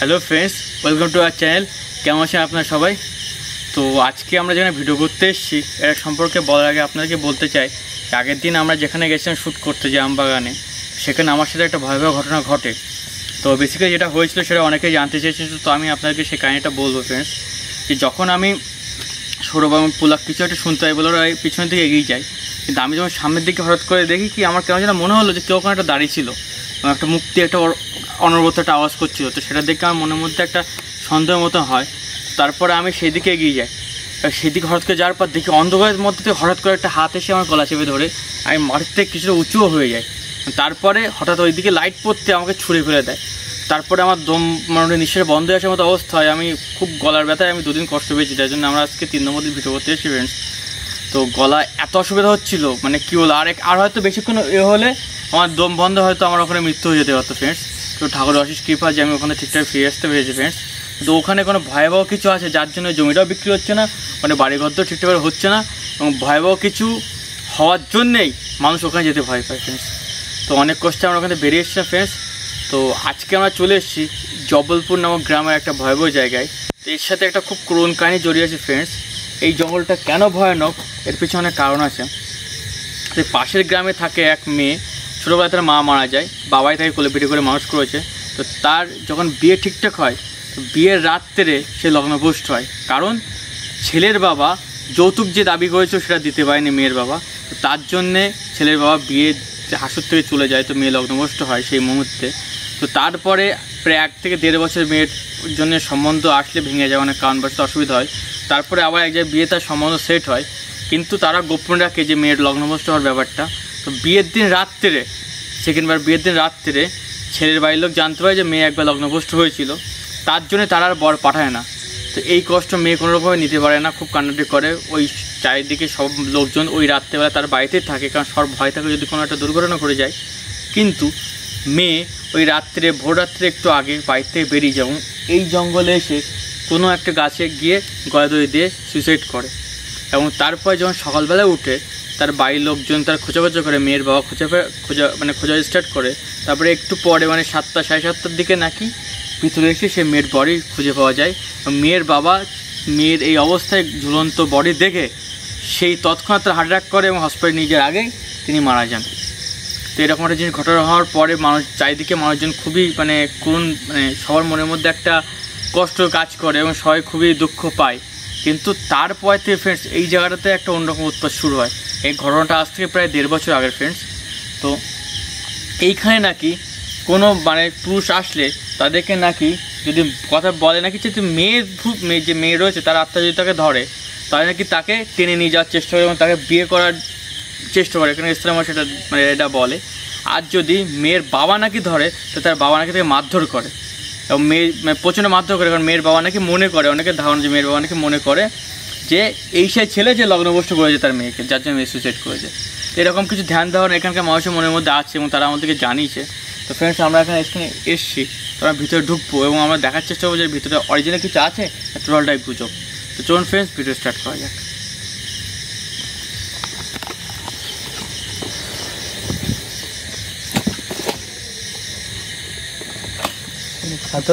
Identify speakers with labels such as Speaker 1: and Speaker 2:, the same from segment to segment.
Speaker 1: Hello friends welcome to our channel কেমন আছেন আপনারা সবাই? তো আজকে আমরা যেখানে ভিডিও করতে এসেছি, এটা সম্পর্কে বলার আগে আপনাদেরকে বলতে চাই, আগের দিন আমরা যেখানে গেছিলাম শ্যুট করতে যে আমবাগানে, সেখানে আমার সাথে একটা ভয়াবহ ঘটনা ঘটে। তো বেসিক্যালি যেটা হয়েছিল সেটা অনেকেই জানতে চেয়েছিল, তো আমি আপনাদেরকে সেই কাহিনিটা বলব ফ্রেন্ডস যে যখন আমি সৌরভ এবং পুলাক কিছু একটা শুনতে হয় বলে ওরা পিছনের দিকে এগিয়ে যায়, কিন্তু আমি যখন সামনের দিকে হঠাৎ করে দেখি কি, আমার কেমন যেন মনে হলো যে কেউ কোনো একটা দাঁড়িয়ে ছিল। একটা মুক্তি, একটা অনবরত একটা আওয়াজ করছিল। তো সেটা দেখে আমার মনের মধ্যে একটা সন্দেহের মতো হয়। তারপরে আমি সেদিকে এগিয়ে যাই। সেদিকে হঠাৎ করে যাওয়ার পর দেখি অন্ধকারের মধ্যে থেকে হঠাৎ করে একটা হাত এসে আমার গলা চেপে ধরে। আমি মাটির থেকে কিছুটা উঁচুও হয়ে যাই। তারপরে হঠাৎ ওইদিকে লাইট পড়তে আমাকে ছুঁড়ে ফেলে দেয়। তারপরে আমার দম মানে নিঃশ্বাস বন্ধ হয়ে আসার মতো অবস্থা হয়। আমি খুব গলার ব্যথায় আমি দুদিন কষ্ট পেয়েছি। যার জন্য আমরা আজকে তিন নম্বর দিন ভিডিও করতে এসেছি ফ্রেন্ডস তো গলা এত অসুবিধা হচ্ছিল মানে কী বলো আর আর হয়তো বেশিক্ষণ এ হলে আমার দম বন্ধ, হয়তো আমার ওখানে মৃত্যু হয়ে যেতে পারতো ফ্রেন্ডস তো ঠাকুরের অশিস কৃপা যে আমি ওখানে ঠিকঠাক ফিরে আসতে পেরেছি ফ্রেন্ডস তো ওখানে কোনো ভয়াবহ কিছু আছে যার জন্য জমিটাও বিক্রি হচ্ছে না মানে বাড়িঘর তো ঠিকঠাক করে হচ্ছে না, এবং ভয়াবহ কিছু হওয়ার জন্যেই মানুষ ওখানে যেতে ভয় পায় ফ্রেন্ডস তো অনেক কষ্টে আমরা ওখানে বেরিয়ে এসেছিলাম ফ্রেন্ডস তো আজকে আমরা চলে এসেছি জবলপুর নামক গ্রামের একটা ভয়াবহ জায়গায়। তো এর সাথে একটা খুব করুণ কাহিনী জড়িয়ে আছে ফ্রেন্ডস এই জঙ্গলটা কেন ভয়ানক? এর পিছনে অনেক কারণ আছে। পাশের গ্রামে থাকে এক মেয়ে ছোটোবেলায় তার মা মারা যায়, বাবাই তাকে কোলে পিঠে করে মানুষ করেছে। তো তার যখন বিয়ে ঠিকঠাক হয়, তো বিয়ের রাত্রে সে লগ্নভ্রষ্ট হয়। কারণ ছেলের বাবা যৌতুক যে দাবি করেছিল সেটা দিতে পারেনি মেয়ের বাবা। তো তার জন্যে ছেলের বাবা বিয়ে হাসুর থেকে চলে যায়, তো মেয়ে লগ্নভ্রষ্ট হয় সেই মুহূর্তে। তো তারপরে প্রায় এক থেকে দেড় বছর মেয়ের জন্য সম্বন্ধ আসলে ভেঙে যায়, অনেক কারণ কারণবশত অসুবিধা হয়। তারপরে আবার এক জায়গায় বিয়ে, তার সম্বন্ধ সেট হয়। কিন্তু তারা গোপন রাখে যে মেয়ের লগ্নভ্রষ্ট হওয়ার ব্যাপারটা। বিয়ের দিন রাত্রে সেকেন্ডবার বিয়ের দিন রাত্রে ছেলের বাড়ির লোক জানতে পারে যে মেয়ে একবার লগ্নভ্রষ্ট হয়েছিল। তার জন্য তারা আর বর পাঠায় না। তো এই কষ্ট মেয়ে কোনোরকমভাবে নিতে পারে না, খুব কান্নাটি করে। ওই চারিদিকে সব লোকজন ওই রাত্রেবেলা তার বাড়িতেই থাকে, কারণ সব ভয় থাকে যদি কোনো একটা দুর্ঘটনা ঘটে যায়। কিন্তু মেয়ে ওই রাত্রে, ভোর রাত্রে একটু আগে বাড়ি থেকে বেরিয়ে যায় এবং এই জঙ্গলে এসে কোনো একটা গাছে গিয়ে গলা দড়ি দিয়ে সুইসাইড করে। এবং তারপর যখন সকালবেলা উঠে তার বাড়ির লোকজন, তার খোঁজাখোঁজা করে, মেয়ের বাবা খোঁজা খোঁজা মানে খোঁজা স্টার্ট করে। তারপরে একটু পরে মানে সাতটা, সাড়ে সাতটার দিকে নাকি, ভিতরে এসে সে মেয়ের বডি খুঁজে পাওয়া যায়। মেয়ের বাবা, মেয়ের এই অবস্থায় ঝুলন্ত বডি দেখে সেই তৎক্ষণাৎ তার হার্ট অ্যাটাক করে এবং হসপিটালে নিয়ে যাওয়ার আগেই তিনি মারা যান। তো এরকম একটা জিনিস ঘটনা হওয়ার পরে মানুষ, চারিদিকে মানুষজন খুবই মানে করুণ মানে সবার মনের মধ্যে একটা কষ্ট কাজ করে এবং সবাই খুবই দুঃখ পায়। কিন্তু তারপর থেকে ফ্রেন্ডস এই জায়গাটাতে একটা অন্যরকম উৎপাত শুরু হয়। এই ঘটনাটা আজ থেকে প্রায় দেড় বছর আগের ফ্রেন্ডস তো এইখানে নাকি কোনো মানে পুরুষ আসলে তাদেরকে নাকি যদি কথা বলে নাকি যে মেয়ে ভূ- মেয়ে যে মেয়ে রয়েছে, তার আত্মা যদি তাকে ধরে, তাহলে নাকি তাকে টেনে নিয়ে যাওয়ার চেষ্টা করে এবং তাকে বিয়ে করার চেষ্টা করে। এখানে ইসলাম সেটা মানে এটা বলে, আর যদি মেয়ের বাবা নাকি ধরে, তো তার বাবা নাকি তাকে মারধর করে। এবং মেয়ে প্রচণ্ড মারধর করে, কারণ মেয়ের বাবা নাকি মনে করে, অনেকে ধারণা যে মেয়ের বাবা নাকি মনে করে। যে এই সেই ছেলে যে লগ্নভ্রষ্ট করেছে তার মেয়েকে যার জন্য মেয়ে সুইসাইড করেছে। এরকম কিছু ধ্যান ধারণা এখানকার মানুষের মনের মধ্যে আছে এবং তারা আমাদেরকে জানিয়েছে। তো ফ্রেন্ডস আমরা এখানে এখানে এসছি তো আমরা ভিতরে ঢুকবো এবং আমরা দেখার চেষ্টা করব যে ভিতরে অরিজিনাল কিছু আছে টোটালটাই গুজব। তো চলুন ফ্রেন্ডস ভিডিও স্টার্ট করা যাক।
Speaker 2: খাতে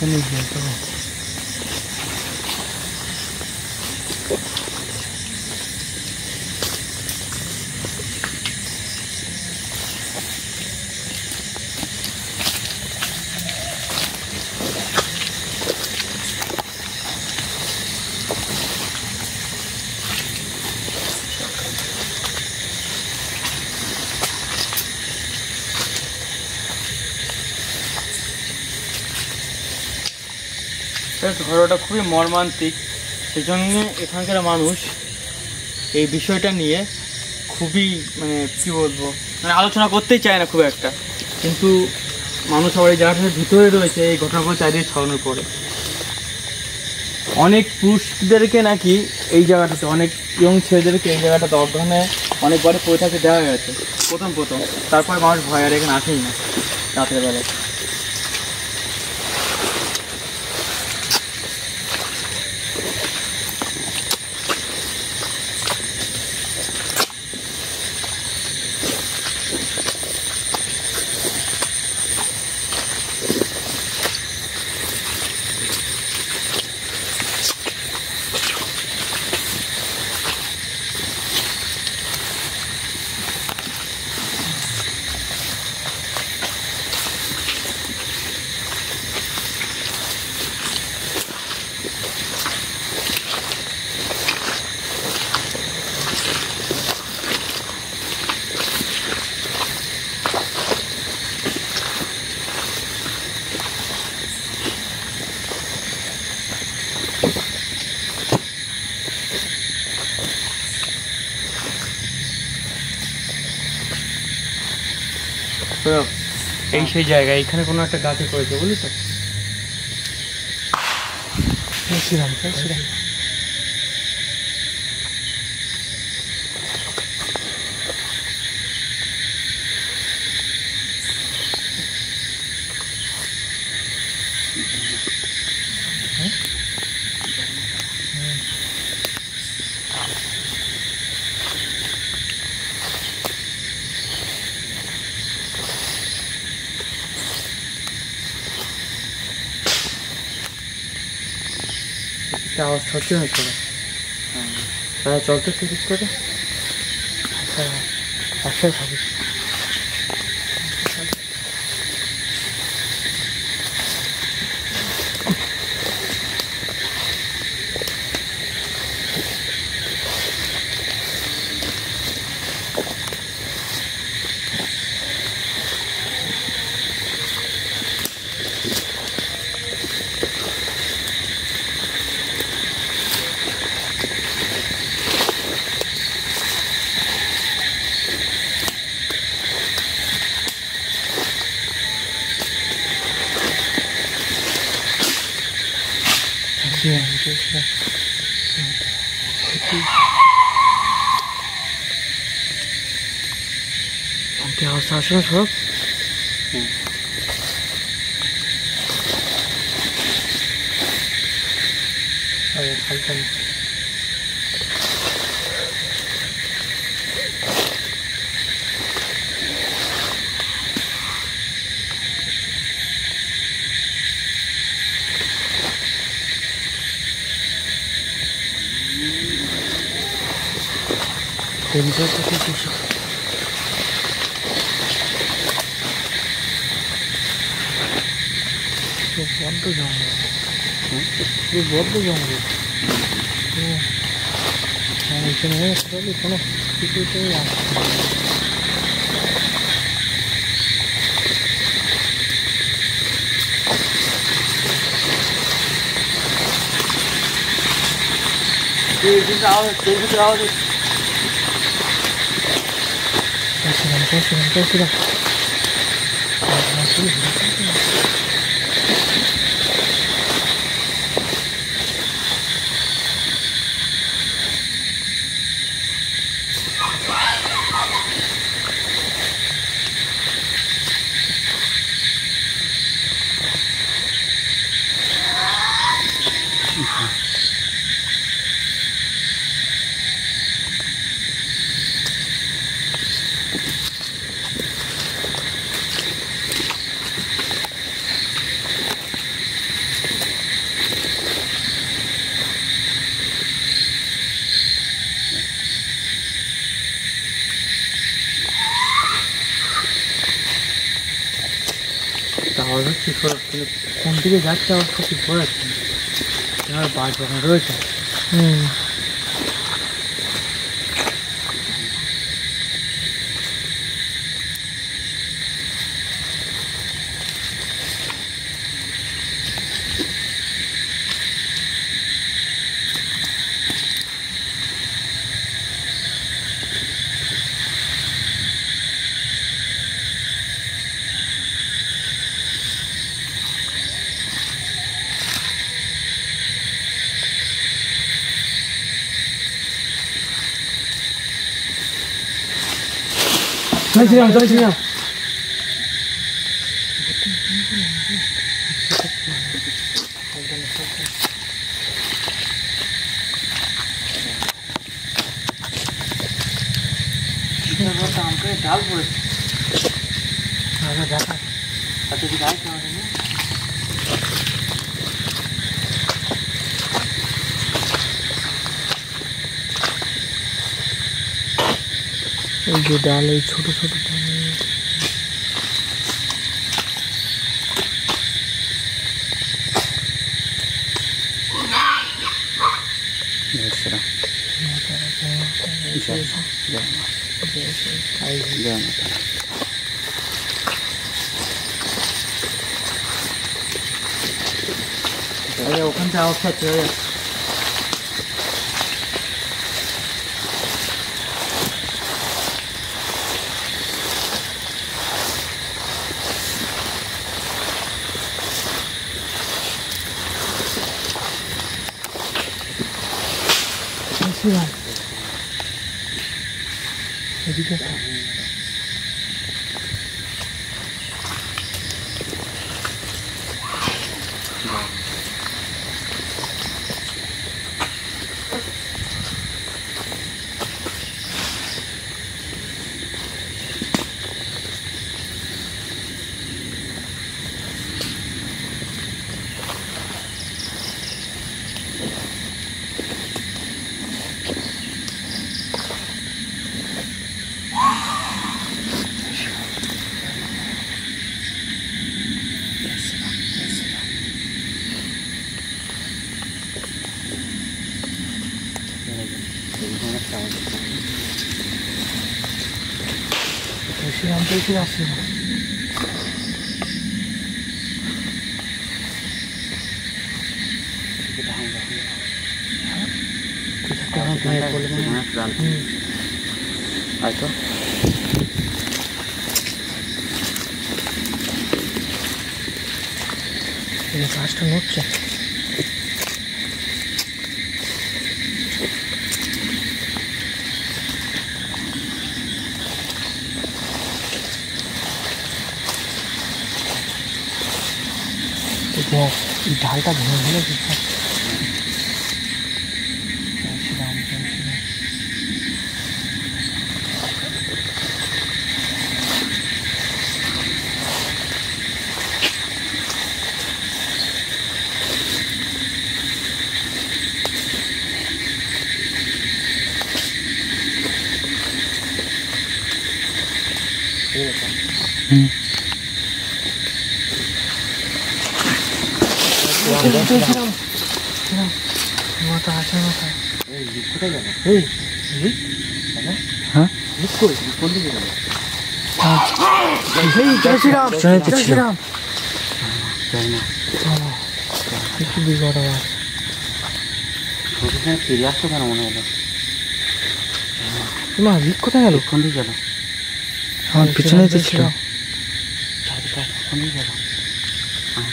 Speaker 2: 真的เล
Speaker 1: ঘটনাটা খুবই মর্মান্তিক। সেজন্য এখানকার মানুষ এই বিষয়টা নিয়ে খুবই মানে কী বলব মানে আলোচনা করতেই চায় না খুব একটা। কিন্তু মানুষ আবার এই জায়গাটার ভিতরে রয়েছে, এই ঘটনাগুলো চারিদিকে ছড়ানোর পরে অনেক পুরুষদেরকে নাকি এই জায়গাটাতে, অনেক ইয়ং ছেলেদেরকে এই জায়গাটাতে অজ্ঞানে অনেকবারে পড়ে থাকতে দেওয়া গেছে। প্রথম প্রথম। তারপরে মানুষ ভয় আর এখানে আসেই না রাতের বেলায় তো এই সেই জায়গা এখানে কোনো একটা গাছে করেছে বুঝলি তো?
Speaker 2: শ্রীরাম শ্রীরাম হচ্ছে না। করে তারা চলতে টিকিট করে। আচ্ছা একসাথে 가시가 저요? 응. 아유, 감사합 냄새가 조금씩 buião, velho. Levou a buião, velho. Não, não tinha nem essa ali, como é que tem lá? Teve grau, teve grau. Tá tirando, tá tirando, tá o Tá tirando, tá tirando. কোন খুব বড় আওয়াজ আমার বাস রয়েছে। হুম। 정신이 형, 정신이 형.
Speaker 1: डाल पूरे अच्छा दिखाए क्या
Speaker 2: এই যে ডাল এই ছোট ছোট ডাল।
Speaker 1: ওখান থেকে আওয়াজ Obrigado.
Speaker 2: tirar assim. Ayo. Ini pasti nutrisi. 还이가눈을 오. Hey, hey, huh? Let's go. Let's go. Hey, Jai Shri Ram. Jai Shri Ram. कुछ भी कर रहा है थोड़ी सी सीरियस तो करना
Speaker 1: होने वाला तुम्हारा वीक कोता
Speaker 2: गया कौन दी चला
Speaker 1: हाँ पिछले तो
Speaker 2: चला चार चार कौन
Speaker 1: दी चला हाँ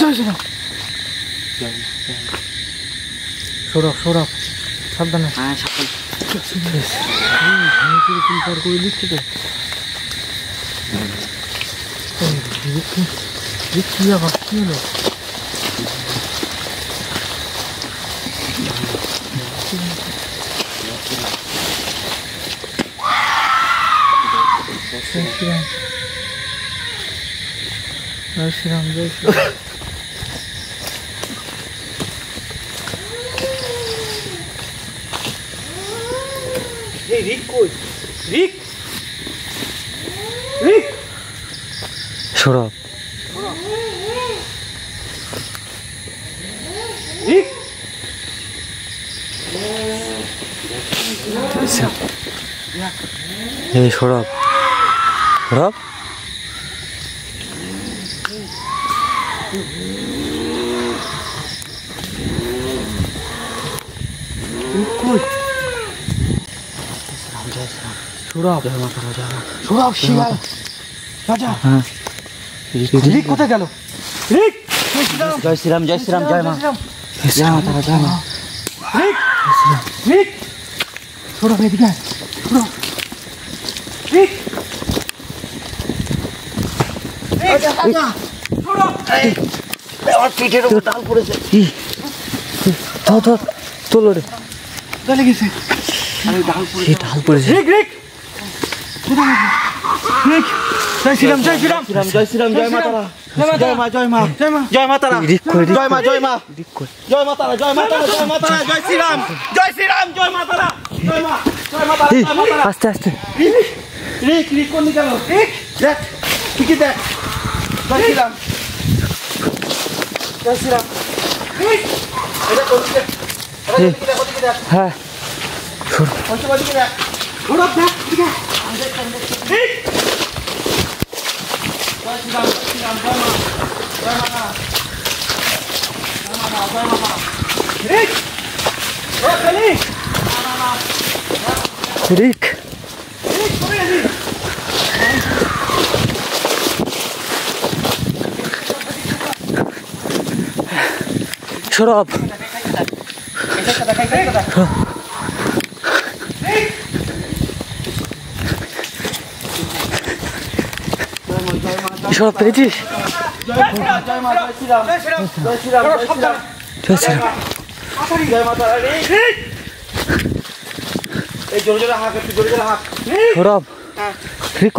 Speaker 1: जय
Speaker 2: श्री राम सौरभ सौरभ সাবধানে
Speaker 1: হ্যাঁ সকল
Speaker 2: পার করে দিচ্ছে তো এই, লিক কি- লিক কি আবার কি হলো জয় শ্রীরাম জয় শ্রীরাম জয় শ্রীরাম
Speaker 1: সৌরভ সৌরভ
Speaker 2: শিয়াল রাজা রিক কোথায় গেল রিক
Speaker 1: জয় শ্রীরাম জয় শ্রীরাম জয় মা জয় মাতা জয় মা
Speaker 2: রিক রিক সৌরভ এদিকে সৌরভ রিক
Speaker 3: আমার পিঠের উপর টাল পড়েছে
Speaker 2: তোলো রে
Speaker 3: গেছে ডাল পড়েছে জয় শ্রীরাম জয় শ্রীরাম জয় শ্রীরাম জয় মা তারা জয় মা জয় মা জয় মা জয় মা তারা
Speaker 2: রিক করে, রিক
Speaker 3: জয় মা
Speaker 2: করে।
Speaker 3: জয় মা
Speaker 2: দিক করে
Speaker 3: জয় মা তারা জয় মা তারা জয় মা তারা জয় শ্রীরাম জয় শ্রীরাম জয় মা তারা জয় মা জয় মা তারা
Speaker 2: এই,
Speaker 3: জয় মা তারা
Speaker 2: আস্তে আস্তে
Speaker 3: রিক রিক রিক কোন দিকে গেল রিক দেখ ঠিকই দেখ জয় শ্রীরাম জয় শ্রীরাম রিক এটা কোন দিকে এটা কোন দিকে দেখ, কোন দিকে দেখ
Speaker 2: হ্যাঁ ريك
Speaker 3: شراب. ওইদিকে দেখ ঘোড়া দেখ দিকে রিক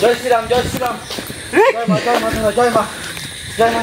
Speaker 3: জয় শ্রীরাম জয় শ্রীরাম জয় মা জয় মা তারা জয় মা জয় মা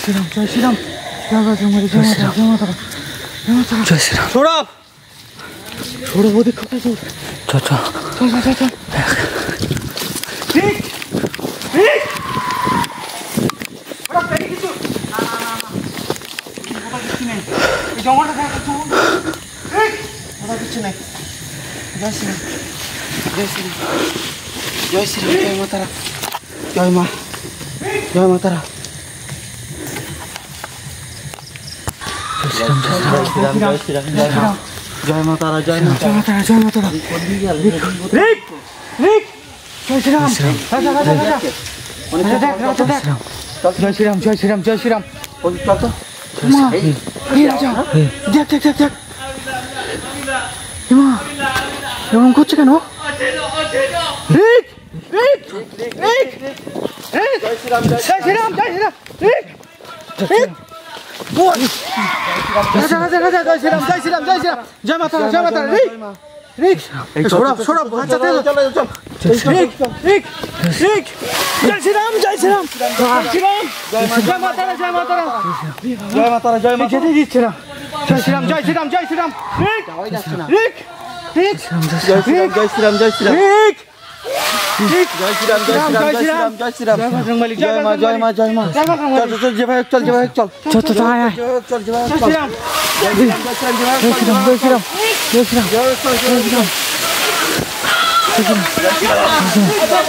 Speaker 3: 절실함 절실함 야가 정말
Speaker 2: 정하다
Speaker 3: 정하다 정하다 절실함 졸업! 졸업 어디 크고 저저
Speaker 2: 저저저 영어로 생각해 좀 빅! 뭐가 기치네 열심히 열심히
Speaker 3: 열심히. 열심히. 열심히.
Speaker 2: 열심히 열심히 열심히
Speaker 3: 열심히 জয় মাতা জয় মাতা জয় মাতা যেতে দিচ্ছে না জয় শ্রীরাম জয় শ্রীরাম জয় শ্রীরাম রিক রিক রিক জয় শ্রীরাম জয় শ্রীরাম জয় শ্রীরাম রিক রিক জয় শ্রীরাম জয় শ্রীরাম জয় শ্রীরাম। જય શ્રી રામ જય શ્રી રામ જય શ્રી રામ જય શ્રી રામ જય માં જય માં જય માં ચલ ચલ જવાય ચલ જવાય ચલ ચલ ચલ આય ચલ જવાય ચલ
Speaker 2: જય શ્રી રામ જય શ્રી
Speaker 3: રામ જય શ્રી રામ જય શ્રી રામ જય
Speaker 2: શ્રી રામ જય શ્રી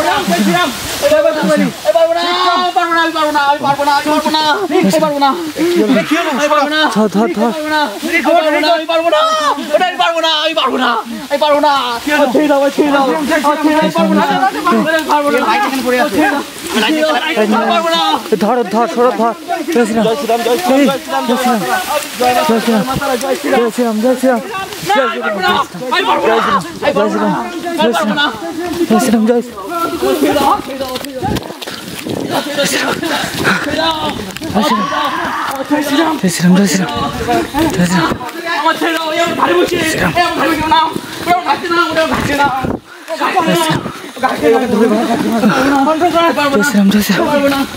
Speaker 2: રામ જય
Speaker 3: શ્રી રામ
Speaker 4: ধর ধর ধর সরব ধর জয় শ্রীরাম জয় শ্রীরাম জয় শ্রীরাম জয় শ্রীরাম জয় শ্রীরাম জয় শ্রীরাম জয় শ্রীরাম জয় জয় শ্রীরাম জয় শ্রীরাম জয় শ্রীরাম
Speaker 2: আমার ছেলে ওই আমার 대다 대다 대다 대시랑 대시랑 대시랑
Speaker 4: 대시랑
Speaker 2: 대시랑